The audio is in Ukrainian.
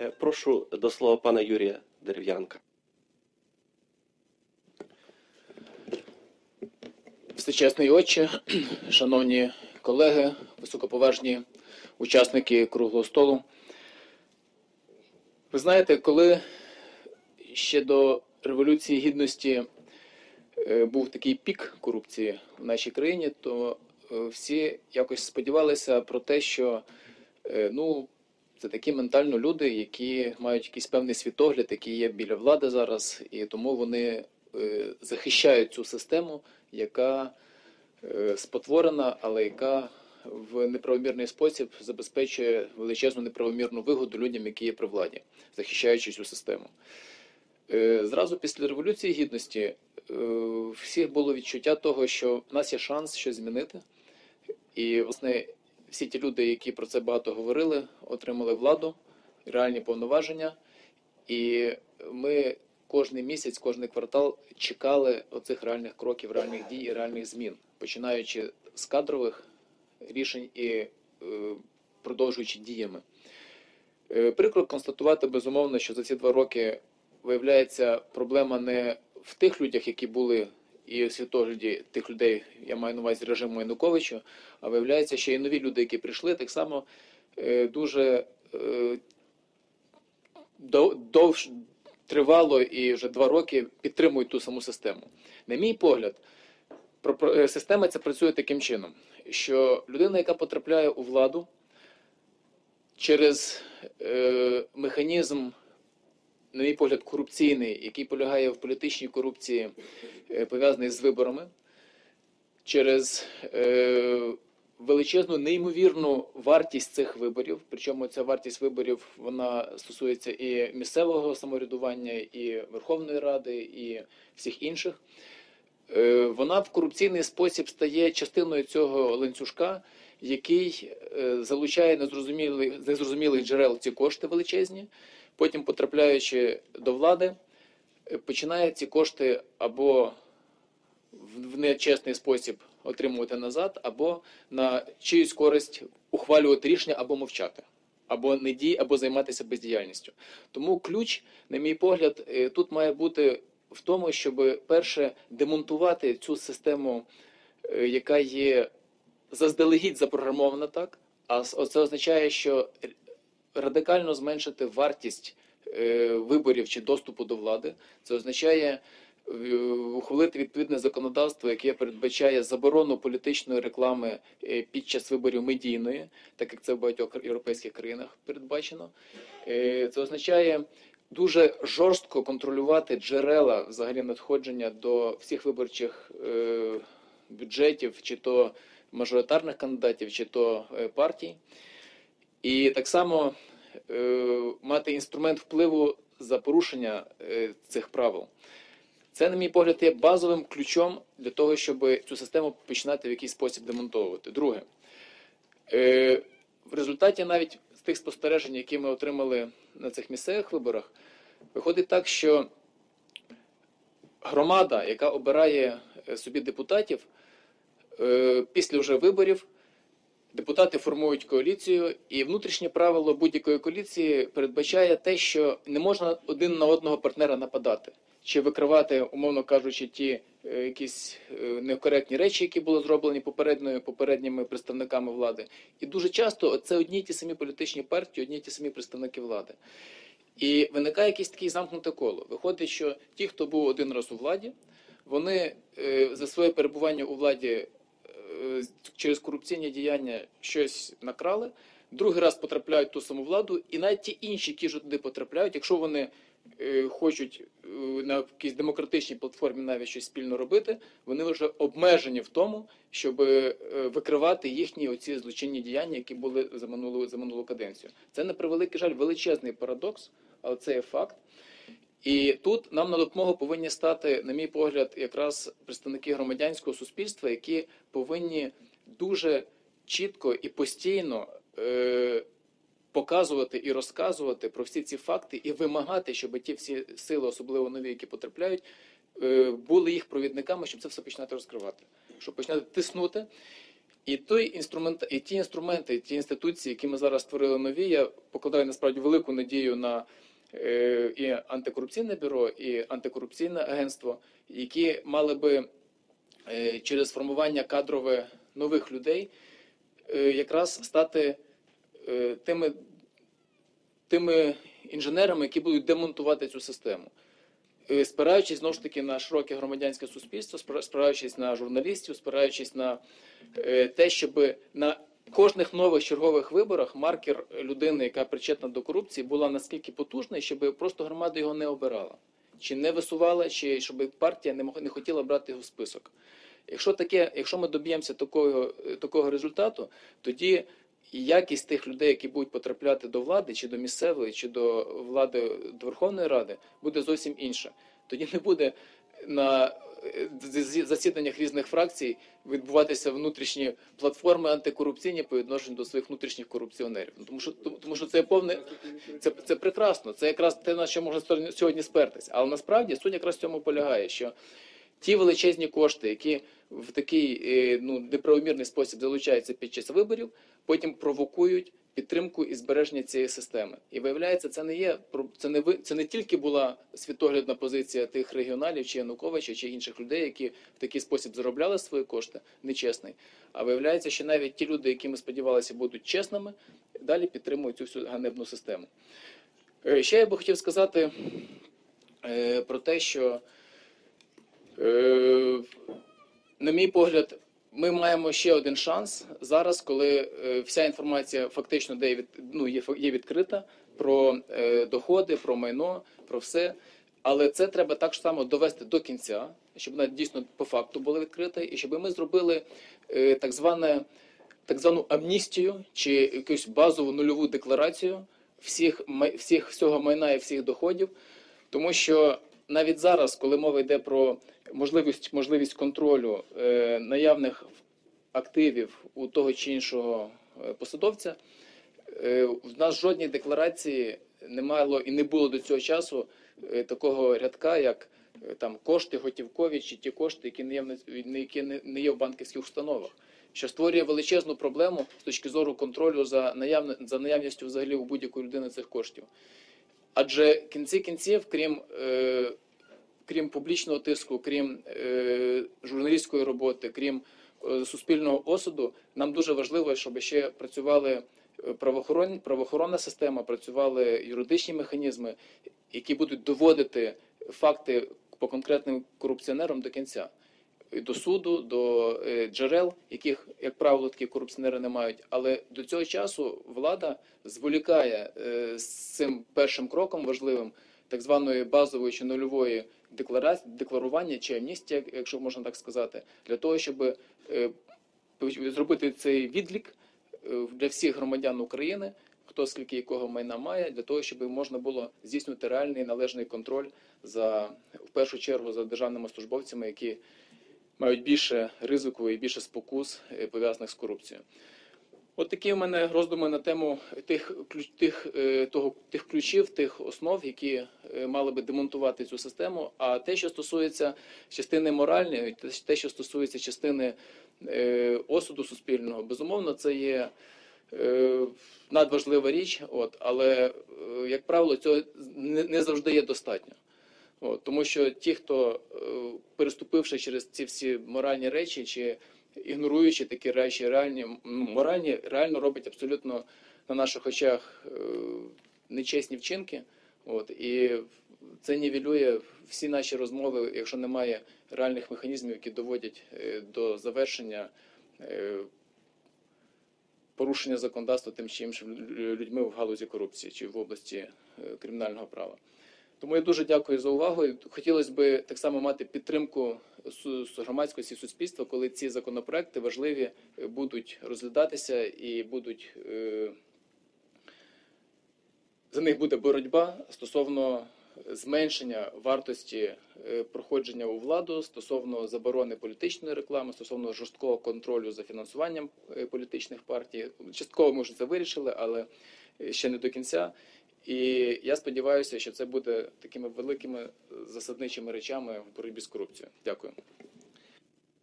Е, Прошу до слова пана Юрія Дерев'янка. Всечесний отче, шановні колеги, високоповажні учасники круглого столу. Ви знаєте, коли ще до Революції Гідності е, був такий пік корупції в нашій країні, то е, всі якось сподівалися про те, що ну, це такі ментально люди, які мають якийсь певний світогляд, які є біля влади зараз, і тому вони е, захищають цю систему, яка е, спотворена, але яка в неправомірний спосіб забезпечує величезну неправомірну вигоду людям, які є при владі, захищаючи цю систему. Е, Зразу після Революції Гідності всіх було відчуття того, що в нас є шанс щось змінити. І, власне, всі ті люди, які про це багато говорили, отримали владу, реальні повноваження. І ми кожний місяць, кожний квартал чекали оцих реальних кроків, реальних дій і реальних змін, починаючи з кадрових рішень і е, продовжуючи діями. Е, Прикро констатувати безумовно, що за ці два роки виявляється проблема не в тих людях, які були і світогляді тих людей, я маю на увазі режиму Януковича, а виявляється, що і нові люди, які прийшли, так само е, дуже е, дов- довж, тривало і вже два роки підтримують ту саму систему. На мій погляд, е, система ця працює таким чином, що людина, яка потрапляє у владу через механізм, на мій погляд, корупційний, який полягає в політичній корупції, е, пов'язаний з виборами, через е, величезну неймовірну вартість цих виборів. Причому ця вартість виборів вона стосується і місцевого самоврядування, і Верховної Ради, і всіх інших. Е, Вона в корупційний спосіб стає частиною цього ланцюжка, який залучає незрозумілих, незрозумілих джерел ці кошти величезні. Потім, потрапляючи до влади, починає ці кошти або в в нечесний спосіб отримувати назад, або на чиюсь користь ухвалювати рішення або мовчати, або не дій, або займатися бездіяльністю. Тому ключ, на мій погляд, е, тут має бути в тому, щоб перше демонтувати цю систему, е, яка є заздалегідь запрограмована так. А це означає, що радикально зменшити вартість е, виборів чи доступу до влади. Це означає е, ухвалити відповідне законодавство, яке передбачає заборону політичної реклами е, під час виборів медійної, так як це в багатьох європейських країнах передбачено. Це означає дуже жорстко контролювати джерела взагалі надходження до всіх виборчих бюджетів, чи то мажоритарних кандидатів, чи то партій. І так само е, мати інструмент впливу за порушення е, цих правил. Це, на мій погляд, є базовим ключом для того, щоб цю систему починати в якийсь спосіб демонтовувати. Друге, е, в результаті навіть тих спостережень, які ми отримали на цих місцевих виборах, виходить так, що громада, яка обирає собі депутатів, після вже виборів депутати формують коаліцію, і внутрішнє правило будь-якої коаліції передбачає те, що не можна один на одного партнера нападати. Чи викривати, умовно кажучи, ті е, якісь е, некоректні речі, які були зроблені попередньою попередніми представниками влади, і дуже часто це одні й ті самі політичні партії, одні й ті самі представники влади. І виникає якесь таке замкнуте коло. Виходить, що ті, хто був один раз у владі, вони е, за своє перебування у владі через корупційні діяння щось накрали, другий раз потрапляють в ту саму владу, і навіть ті інші, які ж туди потрапляють, якщо вони е, хочуть е, на якійсь демократичній платформі навіть щось спільно робити, вони вже обмежені в тому, щоб е, викривати їхні оці злочинні діяння, які були за минулу за минулу каденцію. Це на превеликий жаль величезний парадокс, але це є факт. І тут нам на допомогу повинні стати, на мій погляд, якраз представники громадянського суспільства, які повинні дуже чітко і постійно е, показувати і розказувати про всі ці факти і вимагати, щоб ті всі сили, особливо нові, які потрапляють, е, були їх провідниками, щоб це все починати розкривати, щоб починати тиснути. І той інструмент, і ті інструменти, і ті інституції, які ми зараз створили нові, я покладаю насправді велику надію на і антикорупційне бюро, і антикорупційне агентство, які мали би е, через формування кадрове нових людей е, якраз стати е, тими, тими інженерами, які будуть демонтувати цю систему. Е, Спираючись знову ж таки на широке громадянське суспільство, спира- спираючись на журналістів, спираючись на е, те, щоб на кожних нових чергових виборах маркер людини, яка причетна до корупції, була наскільки потужна, щоб просто громада його не обирала, чи не висувала, чи щоб партія не мог- не хотіла брати його в список. Якщо таке, якщо ми доб'ємося такого, такого результату, тоді якість тих людей, які будуть потрапляти до влади, чи до місцевої, чи до влади до Верховної Ради, буде зовсім інша. Тоді не буде на засіданнях різних фракцій відбуватися внутрішні платформи антикорупційні по відношенню до своїх внутрішніх корупціонерів. Ну, Тому що тому, що це повне це, це прекрасно. Це якраз те, на що можна сьогодні- спертися. Але насправді суть якраз в цьому полягає, що ті величезні кошти, які в такий е, ну, неправомірний спосіб залучаються під час виборів, потім провокують підтримку і збереження цієї системи. І виявляється, це не є це не ви це не тільки була світоглядна позиція тих регіоналів чи Януковича чи інших людей, які в такий спосіб заробляли свої кошти, нечесний. А виявляється, що навіть ті люди, які ми сподівалися будуть чесними, далі підтримують цю всю ганебну систему. Е, Ще я би хотів сказати е, про те, що Е, на мій погляд, ми маємо ще один шанс зараз, коли е, вся інформація фактично де від, ну, є, є відкрита про е, доходи, про майно, про все. Але це треба так само довести до кінця, щоб вона дійсно по факту була відкрита, і щоб ми зробили е, так зване так звану амністію чи якусь базову нульову декларацію всіх всіх всього майна і всіх доходів, тому що навіть зараз, коли мова йде про можливість можливість контролю е, наявних активів у того чи іншого е, посадовця, е, в нас жодній декларації не мало і не було до цього часу е, такого рядка, як е, там кошти готівкові чи ті кошти, які не є в які не не є в банківських установах, що створює величезну проблему з точки зору контролю за наявне за наявністю взагалі у будь-якої людини цих коштів. Адже в кінці кінців, крім е, крім публічного тиску, крім е, журналістської роботи, крім е, суспільного осуду, нам дуже важливо, щоб ще працювали е, правоохоронні правоохоронна система, працювали юридичні механізми, які будуть доводити факти по конкретним корупціонерам до кінця. До суду, до е, джерел, яких, як правило, такі корупціонери не мають. Але до цього часу влада зволікає е, з цим першим кроком важливим, так званої базової чи нульової декларації, декларування чи амністія, якщо можна так сказати, для того, щоб е, зробити цей відлік для всіх громадян України, хто скільки якого майна має, для того, щоб можна було здійснювати реальний належний контроль за в першу чергу за державними службовцями, які мають більше ризику і більше спокус е, пов'язаних з корупцією. От такі у мене роздуми на тему тих тих, е, того, тих ключів, тих основ, які е, мали би демонтувати цю систему. А те, що стосується частини моральної, те, що стосується частини осуду суспільного, безумовно, це є надважлива річ. От, але, як правило, цього не завжди є достатньо. От, тому що ті, хто е, переступивши через ці всі моральні речі, чи ігноруючи такі речі, реальні ну, моральні, реально робить абсолютно на наших очах е, нечесні вчинки. От, і це нівелює всі наші розмови, якщо немає реальних механізмів, які доводять е, до завершення порушення законодавства тим чи іншим людьми в галузі корупції чи в області кримінального права. Тому я дуже дякую за увагу. Хотілося б так само мати підтримку громадськості і суспільства, коли ці законопроекти важливі е, будуть розглядатися і будуть е, за них буде боротьба стосовно зменшення вартості е, проходження у владу, стосовно заборони політичної реклами, стосовно жорсткого контролю за фінансуванням політичних партій. Частково ми вже це вирішили, але ще не до кінця. І я сподіваюся, що це буде такими великими е, засадничими речами в боротьбі з корупцією. Дякую.